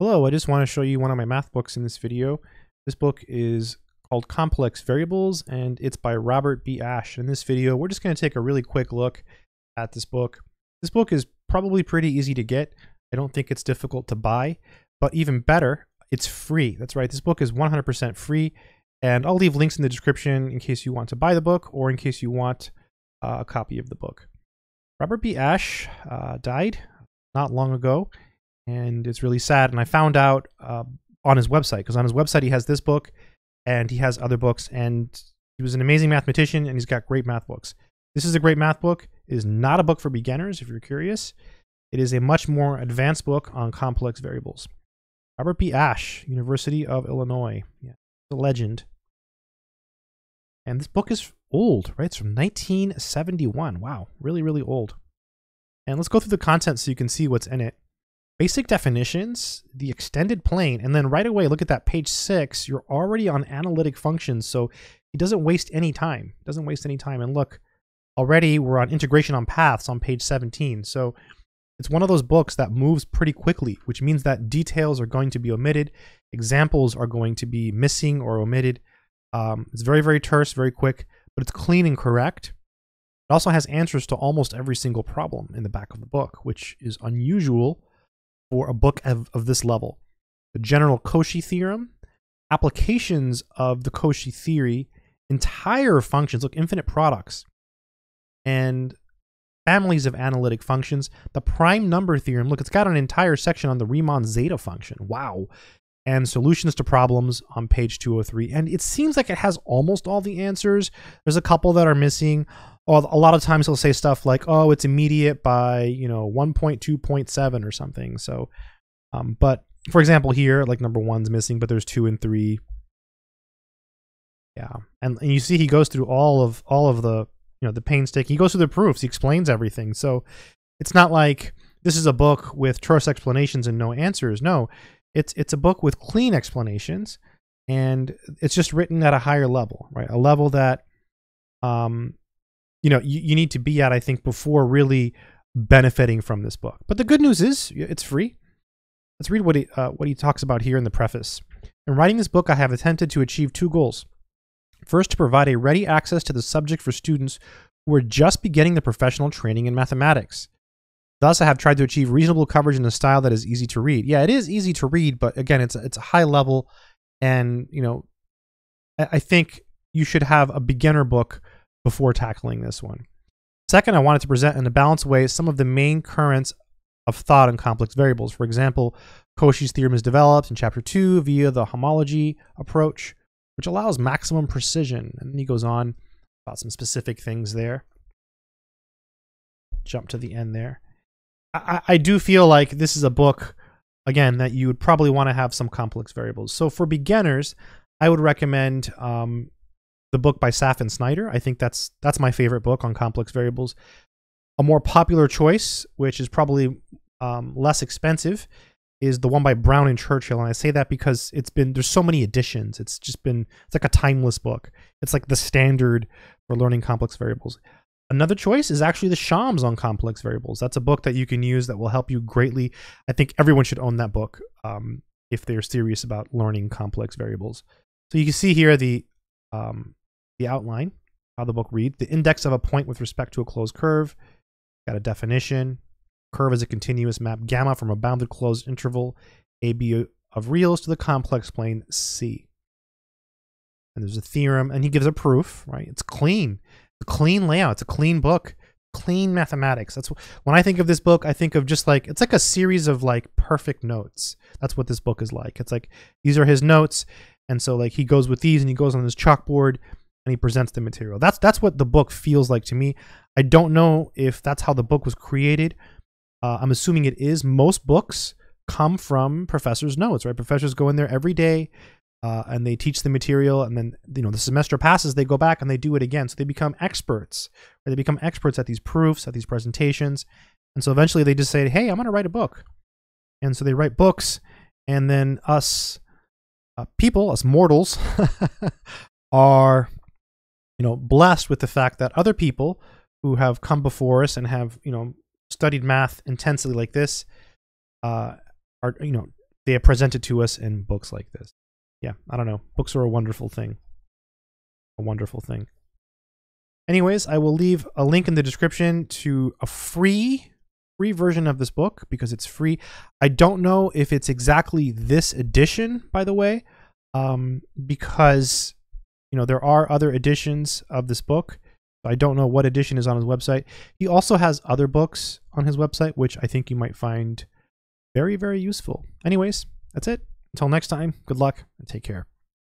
Hello, I just want to show you one of my math books in this video. This book is called Complex Variables and it's by Robert B. Ash. In this video, we're just going to take a really quick look at this book. This book is probably pretty easy to get. I don't think it's difficult to buy, but even better, it's free. That's right, this book is 100% free and I'll leave links in the description in case you want to buy the book or in case you want uh, a copy of the book. Robert B. Ash uh, died not long ago and it's really sad. And I found out uh, on his website because on his website he has this book and he has other books, and he was an amazing mathematician and he's got great math books. This is a great math book. It is not a book for beginners, if you're curious. It is a much more advanced book on complex variables. Robert B. Ash, University of Illinois. Yeah, a legend. And this book is old, right? It's from 1971. Wow, really, really old. And let's go through the content so you can see what's in it basic definitions, the extended plane, and then right away, look at that page six, you're already on analytic functions. So he doesn't waste any time, doesn't waste any time. And look, already we're on integration on paths on page 17. So it's one of those books that moves pretty quickly, which means that details are going to be omitted, examples are going to be missing or omitted. Um, it's very, very terse, very quick, but it's clean and correct. It also has answers to almost every single problem in the back of the book, which is unusual for a book of, of this level. The general Cauchy theorem, applications of the Cauchy theory, entire functions, look, infinite products, and families of analytic functions. The prime number theorem, look, it's got an entire section on the Riemann zeta function. Wow. And solutions to problems on page 203. And it seems like it has almost all the answers. There's a couple that are missing a lot of times he'll say stuff like, "Oh, it's immediate by you know 1.2.7 or something." So, um, but for example, here like number one's missing, but there's two and three. Yeah, and, and you see he goes through all of all of the you know the painstaking. He goes through the proofs. He explains everything. So it's not like this is a book with terse explanations and no answers. No, it's it's a book with clean explanations, and it's just written at a higher level, right? A level that um, you know you, you need to be at i think before really benefiting from this book. But the good news is it's free. Let's read what he uh, what he talks about here in the preface. In writing this book i have attempted to achieve two goals. First to provide a ready access to the subject for students who are just beginning the professional training in mathematics. Thus i have tried to achieve reasonable coverage in a style that is easy to read. Yeah it is easy to read but again it's it's a high level and you know I, I think you should have a beginner book before tackling this one. Second, I wanted to present in a balanced way some of the main currents of thought on complex variables. For example, Cauchy's theorem is developed in chapter 2 via the homology approach, which allows maximum precision. And then he goes on about some specific things there. Jump to the end there. I, I do feel like this is a book, again, that you would probably want to have some complex variables. So for beginners, I would recommend um, the book by Saff and Snider. I think that's that's my favorite book on complex variables. A more popular choice, which is probably um, less expensive, is the one by Brown and Churchill. And I say that because it's been there's so many editions. It's just been it's like a timeless book. It's like the standard for learning complex variables. Another choice is actually the Schaum's on complex variables. That's a book that you can use that will help you greatly. I think everyone should own that book um, if they're serious about learning complex variables. So you can see here the um, the outline, how the book reads, the index of a point with respect to a closed curve, got a definition. Curve is a continuous map gamma from a bounded closed interval AB of reals to the complex plane C. And there's a theorem, and he gives a proof, right? It's clean. It's clean layout. It's a clean book. Clean mathematics. That's when I think of this book, I think of just like it's like a series of like perfect notes. That's what this book is like. It's like these are his notes, and so like he goes with these and he goes on his chalkboard and he presents the material. That's that's what the book feels like to me. I don't know if that's how the book was created. Uh, I'm assuming it is. Most books come from professors' notes, right? Professors go in there every day uh, and they teach the material, and then you know the semester passes, they go back and they do it again, so they become experts. Right? They become experts at these proofs, at these presentations, and so eventually they just say, "Hey, I'm going to write a book," and so they write books, and then us. Uh, people, us mortals, are you know, blessed with the fact that other people who have come before us and have, you know, studied math intensely like this, uh, are, you know, they present it to us in books like this. Yeah, I don't know. Books are a wonderful thing. A wonderful thing. Anyways, I will leave a link in the description to a free free version of this book because it's free. I don't know if it's exactly this edition, by the way, um, because you know there are other editions of this book. I don't know what edition is on his website. He also has other books on his website, which I think you might find very, very useful. Anyways, that's it. Until next time, good luck and take care.